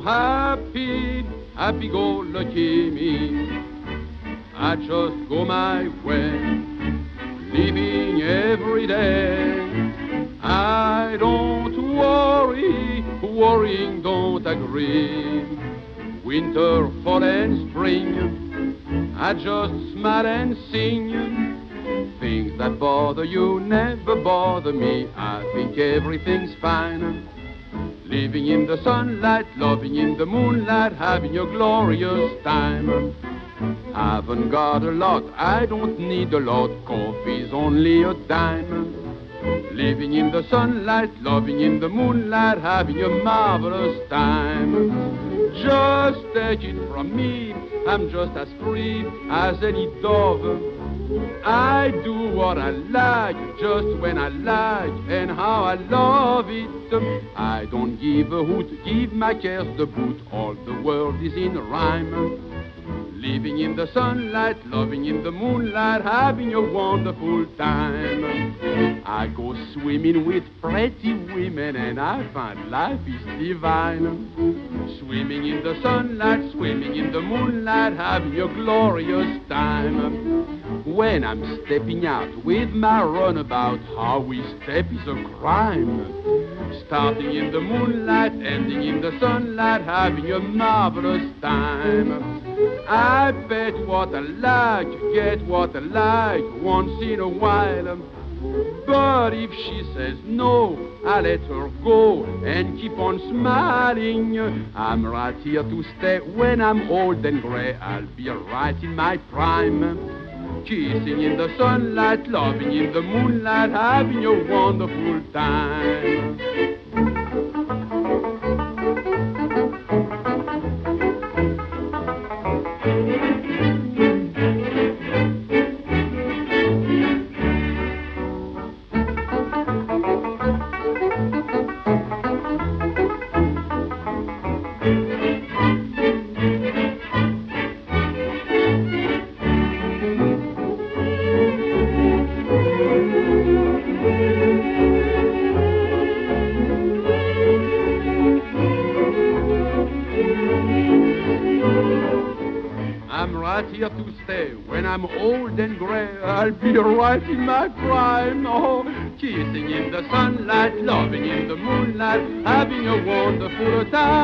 happy-go-lucky me. I just go my way, living every day. I don't worry, worrying don't agree. Winter, fall, and spring, I just smile and sing. Things that bother you never bother me. I think everything's fine. Living in the sunlight, loving in the moonlight, having a glorious time. Haven't got a lot, I don't need a lot, coffee's only a dime. Living in the sunlight, loving in the moonlight, having a marvelous time. Just take it from me, I'm just as free as any dove. I do what I like, just when I like, and how I love it. I don't give a hoot, give my cares the boot, all the world is in rhyme. Living in the sunlight, loving in the moonlight, having a wonderful time. I go swimming with pretty women and I find life is divine. Swimming in the sunlight, swimming in the moonlight, having a glorious time. When I'm stepping out with my runabout, how we step is a crime. Starting in the moonlight, ending in the sunlight, having a marvelous time. I bet what I like, get what I like once in a while. But if she says no, I let her go and keep on smiling. I'm right here to stay when I'm old and gray. I'll be right in my prime. Kissing in the sunlight, loving in the moonlight, having a wonderful time. I'm right here to stay. When I'm old and gray, I'll be right in my prime. Oh, kissing in the sunlight, loving in the moonlight, having a wonderful time.